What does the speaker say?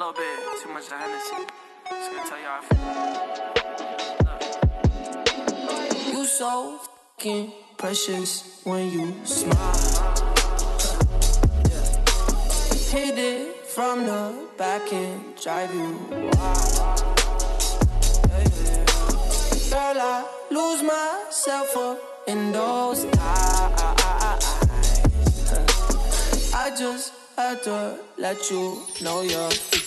little bit too much of Hennessy. Just gonna tell you how I feel. You so fucking precious when you smile. Hit it from the back and drive you wild. Girl, I lose myself up in those eyes. I just had to let you know you're.